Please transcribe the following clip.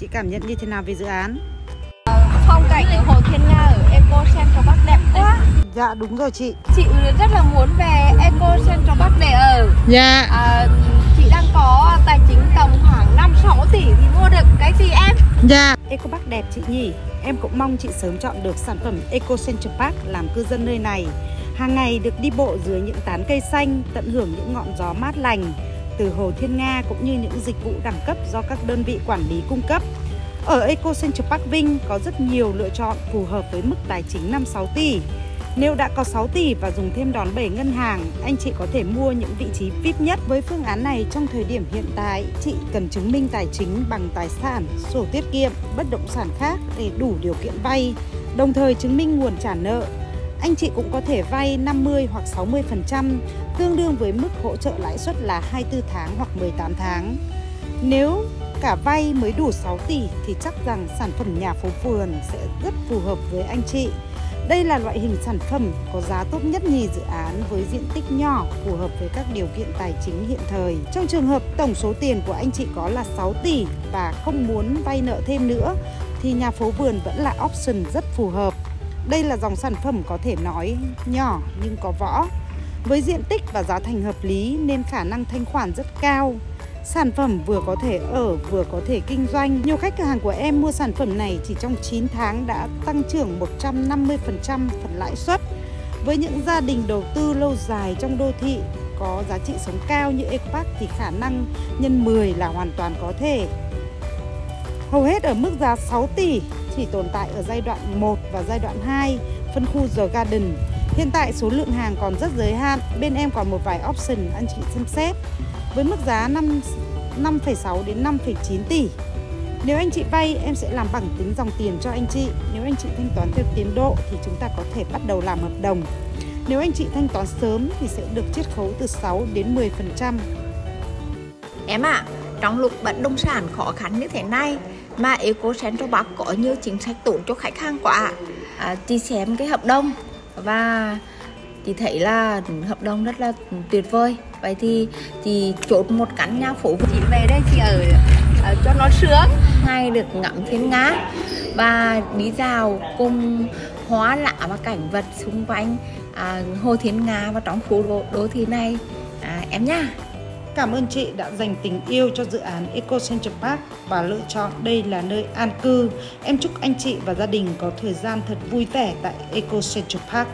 Chị cảm nhận như thế nào về dự án? Phong cảnh ở Hồ Thiên Nga ở Eco Central Park đẹp quá. Dạ đúng rồi chị. Chị rất là muốn về Eco Central Park để ở. Dạ. À, Chị đang có tài chính tầm khoảng 5-6 tỷ thì mua được cái gì em? Dạ. Eco Park đẹp chị nhỉ. Em cũng mong chị sớm chọn được sản phẩm Eco Central Park làm cư dân nơi này. Hàng ngày được đi bộ dưới những tán cây xanh Tận hưởng những ngọn gió mát lành từ Hồ Thiên Nga cũng như những dịch vụ đẳng cấp do các đơn vị quản lý cung cấp. Ở Eco Central Park Vinh có rất nhiều lựa chọn phù hợp với mức tài chính 5-6 tỷ. Nếu đã có 6 tỷ và dùng thêm đòn bẩy ngân hàng, anh chị có thể mua những vị trí VIP nhất. Với phương án này trong thời điểm hiện tại, chị cần chứng minh tài chính bằng tài sản, sổ tiết kiệm, bất động sản khác để đủ điều kiện vay, đồng thời chứng minh nguồn trả nợ anh chị cũng có thể vay 50 hoặc 60% tương đương với mức hỗ trợ lãi suất là 24 tháng hoặc 18 tháng. Nếu cả vay mới đủ 6 tỷ thì chắc rằng sản phẩm nhà phố vườn sẽ rất phù hợp với anh chị. Đây là loại hình sản phẩm có giá tốt nhất nhì dự án với diện tích nhỏ, phù hợp với các điều kiện tài chính hiện thời. Trong trường hợp tổng số tiền của anh chị có là 6 tỷ và không muốn vay nợ thêm nữa, thì nhà phố vườn vẫn là option rất phù hợp. Đây là dòng sản phẩm có thể nói nhỏ nhưng có võ. Với diện tích và giá thành hợp lý nên khả năng thanh khoản rất cao. Sản phẩm vừa có thể ở, vừa có thể kinh doanh. Nhiều khách hàng của em mua sản phẩm này chỉ trong 9 tháng đã tăng trưởng 150% phần lãi suất. Với những gia đình đầu tư lâu dài trong đô thị có giá trị sống cao như Ecopark thì khả năng nhân 10 là hoàn toàn có thể. Hầu hết ở mức giá 6 tỷ chỉ tồn tại ở giai đoạn 1 và giai đoạn 2 phân khu The Garden. Hiện tại số lượng hàng còn rất giới hạn, bên em còn một vài option anh chị xem xét với mức giá 5 5,6 đến 5,9 tỷ. Nếu anh chị vay, em sẽ làm bằng tính dòng tiền cho anh chị. Nếu anh chị thanh toán theo tiến độ thì chúng ta có thể bắt đầu làm hợp đồng. Nếu anh chị thanh toán sớm thì sẽ được chiết khấu từ 6 đến 10%. Em ạ, à, trong lúc bất động sản khó khăn như thế này mà Eco Central Park có nhiều chính sách tốt cho khách hàng quá. À, chị xem cái hợp đồng và chị thấy là hợp đồng rất là tuyệt vời. Vậy thì chị chốt một căn nhà phố chị về đây chị ở, ở cho nó sướng. Hay được ngắm thiên nga và đi dạo cùng hóa lạ và cảnh vật xung quanh à, hồ thiên nga và trong khu đô, đô thị này. À, em nha. Cảm ơn chị đã dành tình yêu cho dự án Eco Central Park và lựa chọn đây là nơi an cư. Em chúc anh chị và gia đình có thời gian thật vui vẻ tại Eco Central Park.